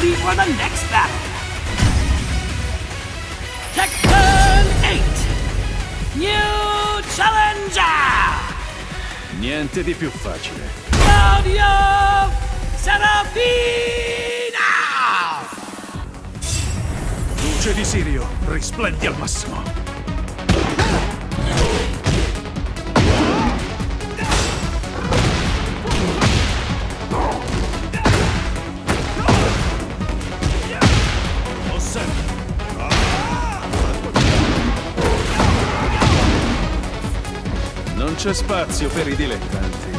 ready for the next battle. Tekken 8! New Challenger! Niente di più facile. Claudio Serafina! Luce di Sirio, risplendi al massimo. Non c'è spazio per i dilettanti.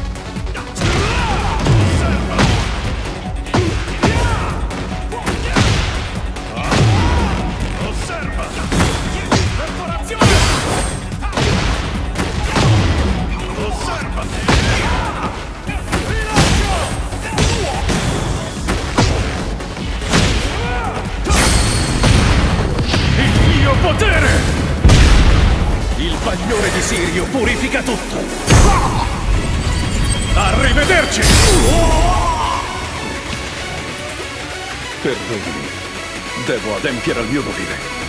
Potere! Il bagliore di Sirio purifica tutto! Arrivederci! Perdonami. Devo adempiere al mio dovere.